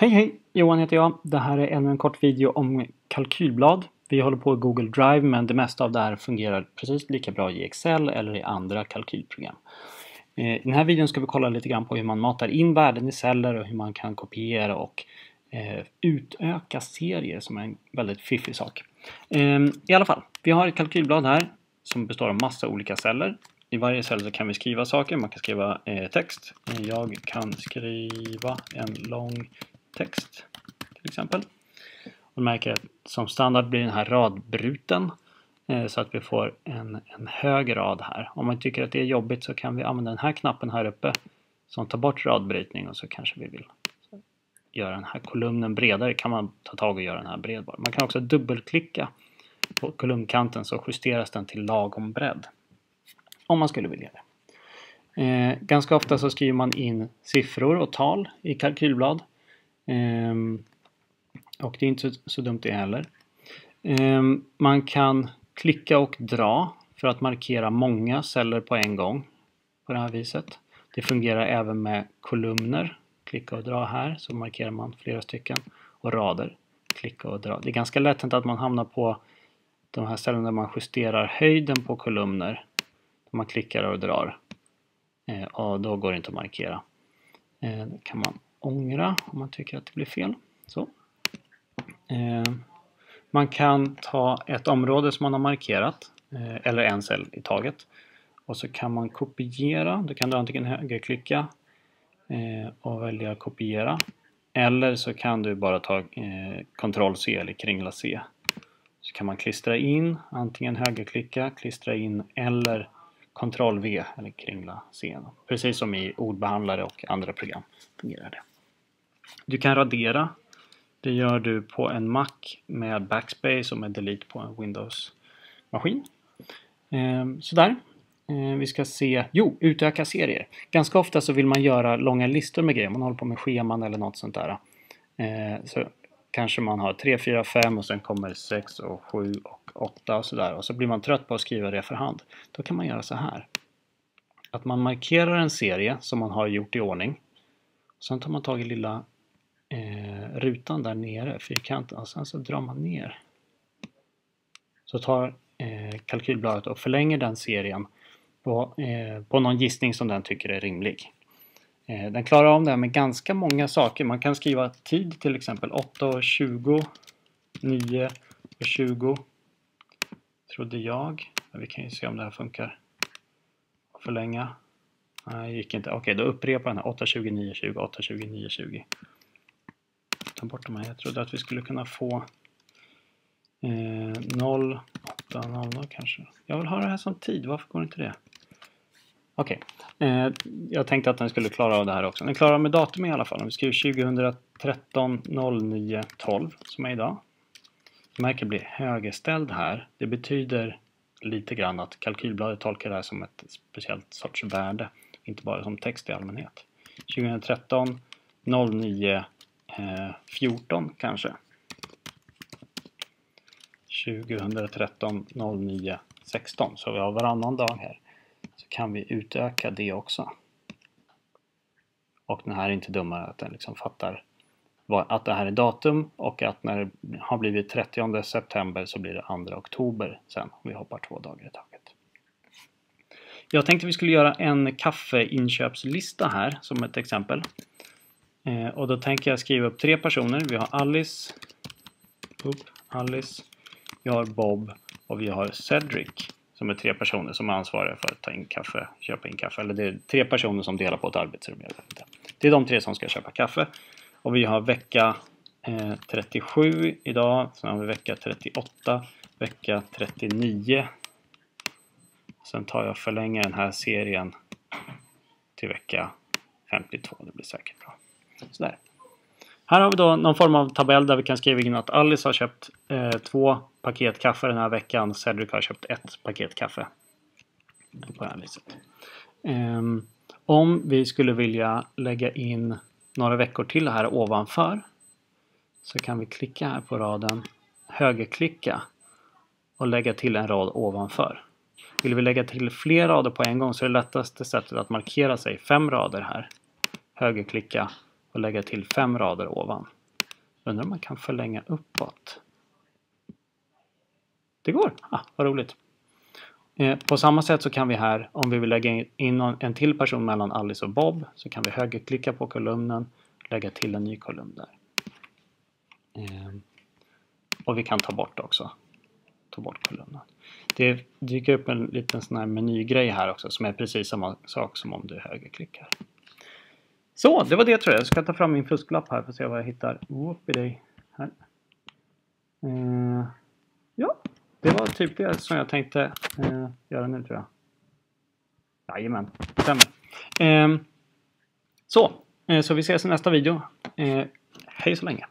Hej hej! Johan heter jag. Det här är ännu en kort video om kalkylblad. Vi håller på i Google Drive men det mesta av det här fungerar precis lika bra i Excel eller i andra kalkylprogram. Eh, I den här videon ska vi kolla lite grann på hur man matar in värden i celler och hur man kan kopiera och eh, utöka serier som är en väldigt fiffig sak. Eh, I alla fall, vi har ett kalkylblad här som består av massa olika celler. I varje cell så kan vi skriva saker, man kan skriva text. Jag kan skriva en lång text till exempel. Och märker att som standard blir den här radbruten eh, så att vi får en, en hög rad här. Om man tycker att det är jobbigt så kan vi använda den här knappen här uppe som tar bort radbrytning och så kanske vi vill göra den här kolumnen bredare kan man ta tag och göra den här bredbar. Man kan också dubbelklicka på kolumnkanten så justeras den till lagom bredd. Om man skulle vilja det. Eh, ganska ofta så skriver man in siffror och tal i kalkylblad. Ehm, och det är inte så, dumt det heller. Ehm, man kan klicka och dra för att markera många celler på en gång på det här viset. Det fungerar även med kolumner. Klicka och dra här så markerar man flera stycken. Och rader. Klicka och dra. Det är ganska lätt att man hamnar på de här ställena där man justerar höjden på kolumner. Man klickar och drar. Ja, och då går det inte att markera. Då kan man ångra om man tycker att det blir fel. Så. Eh, man kan ta ett område som man har markerat eh, eller en cell i taget och så kan man kopiera. Då kan du antingen högerklicka eh, och välja kopiera eller så kan du bara ta eh, Ctrl C eller kringla C. Så kan man klistra in, antingen högerklicka, klistra in eller Ctrl V eller kringla C. Precis som i ordbehandlare och andra program fungerar det. Du kan radera. Det gör du på en Mac med Backspace och med Delete på en Windows-maskin. Ehm, sådär. Ehm, vi ska se, jo, utöka serier. Ganska ofta så vill man göra långa listor med grejer. Man håller på med scheman eller något sånt där. Ehm, så kanske man har 3, 4, 5 och sen kommer 6 och 7 och 8 och sådär. Och så blir man trött på att skriva det för hand. Då kan man göra så här. Att man markerar en serie som man har gjort i ordning. Sen tar man tag i lilla eh, rutan där nere, fyrkanten, och sen så drar man ner. Så tar eh, kalkylbladet och förlänger den serien på, eh, på någon gissning som den tycker är rimlig. Eh, den klarar av det här med ganska många saker. Man kan skriva tid till exempel 8 och 20, 9 och 20 trodde jag. Vi kan ju se om det här funkar. Förlänga. Nej, gick inte. Okej, då upprepar den här 8, 20, 9, 20, 8, 20, 9, 20 ta bort de här. Jag trodde att vi skulle kunna få eh, 0, 8, 0, 0 kanske. Jag vill ha det här som tid, varför går inte det? Okej, okay. eh, jag tänkte att den skulle klara av det här också. Den klarar med datum i alla fall. Om vi skriver 2013 09 12 som är idag. Du märker blir högerställd här. Det betyder lite grann att kalkylbladet tolkar det här som ett speciellt sorts värde. Inte bara som text i allmänhet. 2013 09 14 kanske. 2013 09 16 så vi har varannan dag här. Så kan vi utöka det också. Och den här är inte dummare att den liksom fattar att det här är datum och att när det har blivit 30 september så blir det 2 oktober sen om vi hoppar två dagar i taget. Jag tänkte vi skulle göra en kaffeinköpslista här som ett exempel. Eh, och då tänker jag skriva upp tre personer. Vi har Alice, upp, Alice, vi har Bob och vi har Cedric som är tre personer som är ansvariga för att ta in kaffe, köpa in kaffe. Eller det är tre personer som delar på ett arbetsrum. Det är de tre som ska köpa kaffe. Och vi har vecka eh, 37 idag. Sen har vi vecka 38, vecka 39. Sen tar jag och förlänger den här serien till vecka 52. Det blir säkert bra. Sådär. Här har vi då någon form av tabell där vi kan skriva in att Alice har köpt eh, två paket kaffe den här veckan. Cedric har köpt ett paket kaffe. På det här viset. Um, om vi skulle vilja lägga in några veckor till här ovanför så kan vi klicka här på raden, högerklicka och lägga till en rad ovanför. Vill vi lägga till fler rader på en gång så är det lättaste sättet att markera sig fem rader här. Högerklicka och lägga till fem rader ovan. Undrar om man kan förlänga uppåt. Det går! Ah, vad roligt! Eh, på samma sätt så kan vi här, om vi vill lägga in en till person mellan Alice och Bob, så kan vi högerklicka på kolumnen lägga till en ny kolumn där. Eh, och vi kan ta bort också. Ta bort kolumnen. Det dyker upp en liten sån här menygrej här också som är precis samma sak som om du högerklickar. Så, det var det tror jag. Jag ska ta fram min fusklapp här för att se vad jag hittar. Whoopie här. Eh, ja, det var typ det som jag tänkte eh, göra nu tror jag. Jajamän, stämmer. Ehm, eh, så, så vi ses i nästa video. Eh, hej så länge!